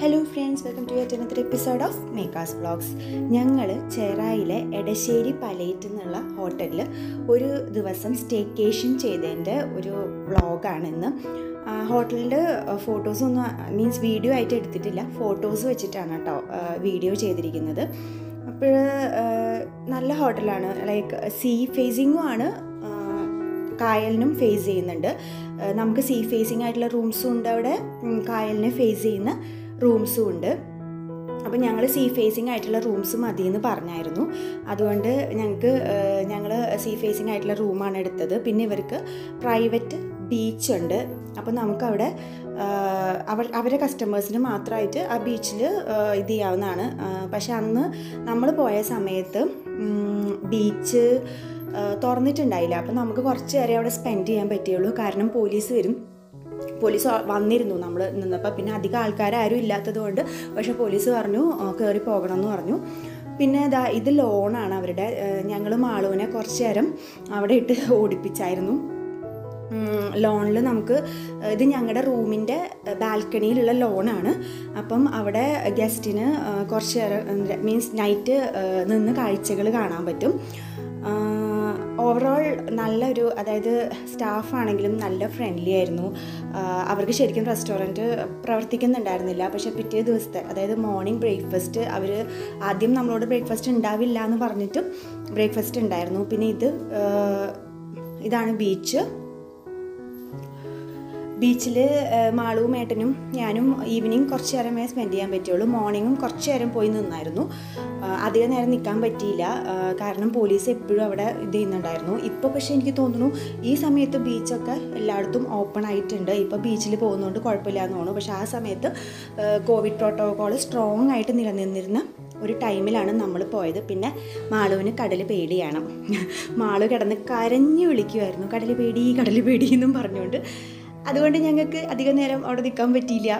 Hello friends welcome to yet another episode of മേക്കാസ് vlogs ഞങ്ങൾ ചെറായിലെ എടശ്ശേരി പലേറ്റ് എന്നുള്ള ഹോട്ടലിൽ ഒരു ദിവസം സ്റ്റേക്കേഷൻ ചെയ്തതിന്റെ ഒരു വ്ളോഗാണ് ഇന്ന്. ഹോട്ടലിന്റെ ഫോട്ടോസൊന്നും മീൻസ് വീഡിയോ ആയിട്ട് എടുത്തിട്ടില്ല. ഫോട്ടോസ് വെച്ചിട്ടാണ് കേട്ടോ വീഡിയോ ചെയ്തിരിക്കുന്നത്. അപ്പോൾ നല്ല ഹോട്ടലാണ് ലൈക്ക് സീ ഫേസിങ്ങും ആണ് കായലിനും ഫേസ് ചെയ്യുന്നുണ്ട്. നമുക്ക് സീ ഫേസിങ് ആയിട്ടുള്ള റൂംസും ഉണ്ട് അവിടെ. കായലിനെ ഫേസ് ചെയ്യുന്ന റൂംസും ഉണ്ട് അപ്പോൾ ഞങ്ങൾ സീ ഫേസിംഗ് ആയിട്ടുള്ള റൂംസ് മതി എന്ന് പറഞ്ഞായിരുന്നു. അതുകൊണ്ട് ഞങ്ങൾക്ക് ഞങ്ങൾ സീ ഫേസിംഗ് ആയിട്ടുള്ള റൂമാണ് എടുത്തത്. പിന്നെ ഇവർക്ക് പ്രൈവറ്റ് ബീച്ചുണ്ട്. അപ്പം അപ്പോൾ നമുക്കവിടെ അവർ അവരെ കസ്റ്റമേഴ്സിന് മാത്രമായിട്ട് ആ ബീച്ചിൽ ഇത് ചെയ്യാവുന്നതാണ്. പക്ഷെ അന്ന് നമ്മൾ പോയ സമയത്ത് ബീച്ച് തുറന്നിട്ടുണ്ടായില്ല. അപ്പോൾ നമുക്ക് കുറച്ച് നേരം അവിടെ സ്പെൻഡ് ചെയ്യാൻ പറ്റുകയുള്ളൂ കാരണം പോലീസ് വരും. പോലീസ് വന്നിരുന്നു നമ്മൾ നിന്നപ്പോൾ പിന്നെ അധികം ആൾക്കാരും ഇല്ലാത്തത് കൊണ്ട് പക്ഷെ പോലീസ് പറഞ്ഞു കയറി പോകണം എന്ന് പറഞ്ഞു. പിന്നെ ഇതാ ഇത് ലോണാണ് അവരുടെ. ഞങ്ങൾ മാളുവിനെ കുറച്ച് നേരം അവിടെ ഇട്ട് ഓടിപ്പിച്ചായിരുന്നു. ലോണിൽ നമുക്ക് ഇത് ഞങ്ങളുടെ റൂമിന്റെ ബാൽക്കണിയിലുള്ള ലോണാണ്. അപ്പം അവിടെ ഗസ്റ്റിന് കുറച്ച് നേരം മീൻസ് നൈറ്റ് നിന്ന് കാഴ്ചകൾ കാണാൻ പറ്റും. ഓവറോൾ നല്ലൊരു അതായത് സ്റ്റാഫാണെങ്കിലും നല്ല ഫ്രണ്ട്ലി ആയിരുന്നു. അവർക്ക് ശരിക്കും റെസ്റ്റോറന്റ് പ്രവർത്തിക്കുന്നുണ്ടായിരുന്നില്ല. പക്ഷേ പിറ്റേ ദിവസത്തെ അതായത് മോർണിംഗ് ബ്രേക്ക്ഫാസ്റ്റ് അവർ ആദ്യം നമ്മളോട് ബ്രേക്ക്ഫാസ്റ്റ് ഉണ്ടാവില്ല എന്ന് പറഞ്ഞിട്ടും ബ്രേക്ക്ഫാസ്റ്റ് ഉണ്ടായിരുന്നു. പിന്നെ ഇത് ഇതാണ് ബീച്ച് ബീച്ചിൽ മാളുവും ഏട്ടനും ഞാനും ഈവനിങ് കുറച്ച് നേരമേ സ്പെൻഡ് ചെയ്യാൻ പറ്റുള്ളൂ മോർണിംഗും കുറച്ച് നേരം പോയി നിന്നായിരുന്നു. അധികം നേരം നിൽക്കാൻ പറ്റിയില്ല. കാരണം പോലീസ് എപ്പോഴും അവിടെ ഇത് ചെയ്യുന്നുണ്ടായിരുന്നു. ഇപ്പോൾ പക്ഷേ എനിക്ക് തോന്നുന്നു ഈ സമയത്ത് ബീച്ചൊക്കെ എല്ലായിടത്തും ഓപ്പൺ ആയിട്ടുണ്ട്. ഇപ്പോൾ ബീച്ചിൽ പോകുന്നതുകൊണ്ട് കുഴപ്പമില്ല എന്ന് തോന്നുന്നു. പക്ഷേ ആ സമയത്ത് കോവിഡ് പ്രോട്ടോകോൾ സ്ട്രോങ് ആയിട്ട് നിലനിന്നിരുന്ന ഒരു ടൈമിലാണ് നമ്മൾ പോയത്. പിന്നെ മാളുവിന് കടൽ പേടിയാണ്. മാളു കിടന്ന് കരഞ്ഞു വിളിക്കുമായിരുന്നു കടൽ പേടി കടൽ പേടി എന്നും പറഞ്ഞുകൊണ്ട് അതുകൊണ്ട് ഞങ്ങൾക്ക് അധിക നേരം അവിടെ നിൽക്കാൻ പറ്റിയില്ല.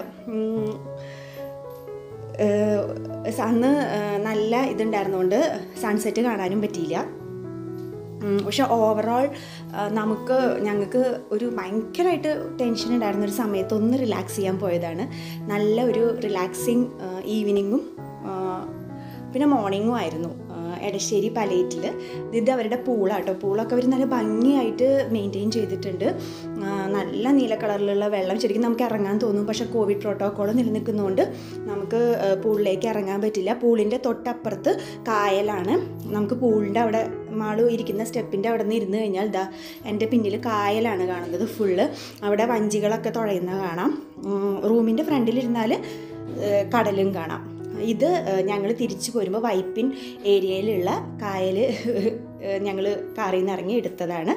അന്ന് നല്ല ഇതുണ്ടായിരുന്നുകൊണ്ട് സൺസെറ്റ് കാണാനും പറ്റിയില്ല. പക്ഷെ ഓവറോൾ നമുക്ക് ഞങ്ങൾക്ക് ഒരു ഭയങ്കരമായിട്ട് ടെൻഷൻ ഉണ്ടായിരുന്ന ഒരു സമയത്ത് ഒന്ന് റിലാക്സ് ചെയ്യാൻ പോയതാണ്. നല്ല ഒരു റിലാക്സിങ് ഈവനിങ്ങും പിന്നെ മോർണിംഗും ആയിരുന്നു. എടശ്ശേരി പലേറ്റിൽ ഇത് അവരുടെ പൂളാട്ടോ. പൂളൊക്കെ അവർ നല്ല ഭംഗിയായിട്ട് മെയിന്റെയിൻ ചെയ്തിട്ടുണ്ട്. നല്ല നീല കളറിലുള്ള വെള്ളം ശരിക്കും നമുക്ക് ഇറങ്ങാൻ തോന്നും. പക്ഷേ കോവിഡ് പ്രോട്ടോക്കോൾ നിലനിൽക്കുന്നതുകൊണ്ട് നമുക്ക് പൂളിലേക്ക് ഇറങ്ങാൻ പറ്റില്ല. പൂളിന്റെ തൊട്ടപ്പുറത്ത് കായലാണ്. നമുക്ക് പൂളിന്റെ അവിടെ മാളു ഇരിക്കുന്ന സ്റ്റെപ്പിന്റെ അവിടെ നിന്ന് ഇരുന്ന് കഴിഞ്ഞാൽ ദാ എന്റെ പിന്നിൽ കായലാണ് കാണുന്നത് ഫുള്ള് അവിടെ വഞ്ചികളൊക്കെ തുഴയുന്ന കാണാം. റൂമിന്റെ ഫ്രണ്ടിലിരുന്നാൽ കടലും കാണാം. ഇത് ഞങ്ങൾ തിരിച്ചു പോരുമ്പോൾ വൈപ്പിൻ ഏരിയയിലുള്ള കായൽ ഞങ്ങൾ കാറിൽ നിന്ന് ഇറങ്ങി എടുത്തതാണ്.